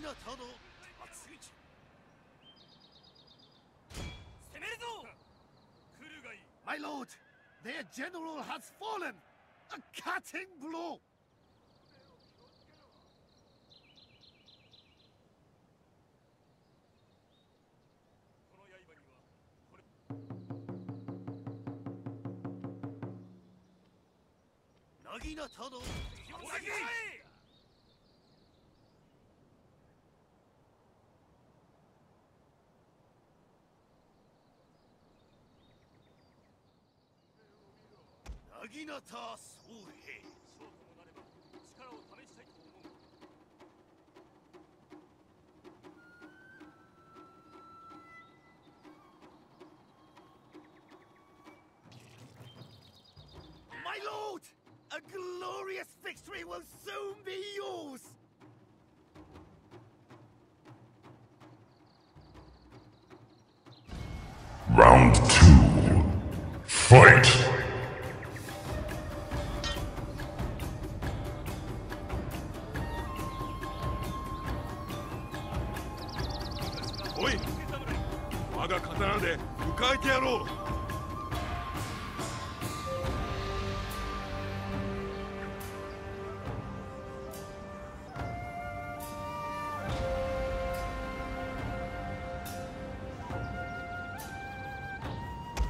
薙刀厚口攻めるぞ来るがいい My lord, their general has fallen! A cutting blow! この刃には 薙刀お先に薙刀総兵勝負ともなれば力を試したいと思う My lord! A glorious victory will soon be yours! Round two. Fight! おい我が刀で迎えてやろう。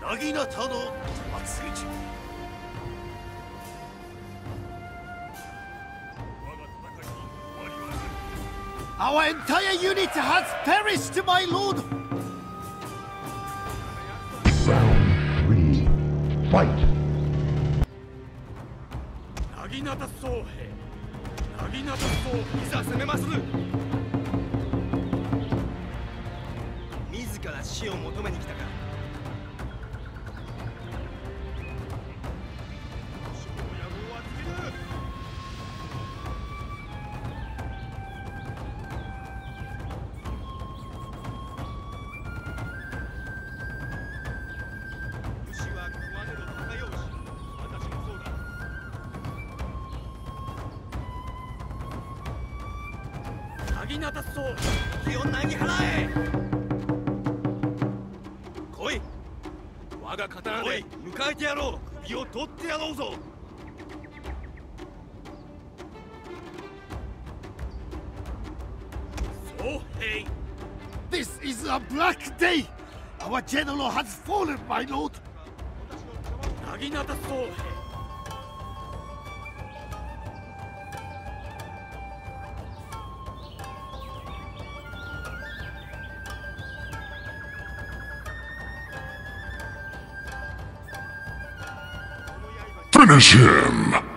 薙刀の厚口 Our entire unit has perished, my lord! Round three. Fight! 薙刀僧兵薙刀僧いざ攻めまする 薙刀僧気をなぎ払え来い我が刀で迎えてやろう首を取ってやろうぞ So, hey! This is a black day! Our general has fallen, my lord! 薙刀僧兵 Finish him!